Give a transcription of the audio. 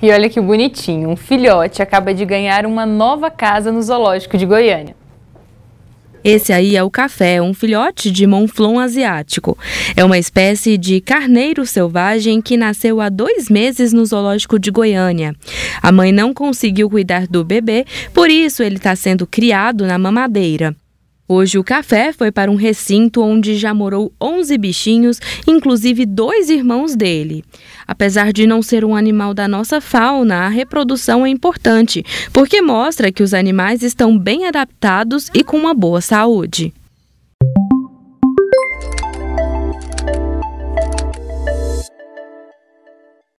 E olha que bonitinho, um filhote acaba de ganhar uma nova casa no Zoológico de Goiânia. Esse aí é o café, um filhote de monflon asiático. É uma espécie de carneiro selvagem que nasceu há dois meses no zoológico de Goiânia. A mãe não conseguiu cuidar do bebê, por isso ele está sendo criado na mamadeira. Hoje o café foi para um recinto onde já morou 11 bichinhos, inclusive dois irmãos dele. Apesar de não ser um animal da nossa fauna, a reprodução é importante, porque mostra que os animais estão bem adaptados e com uma boa saúde.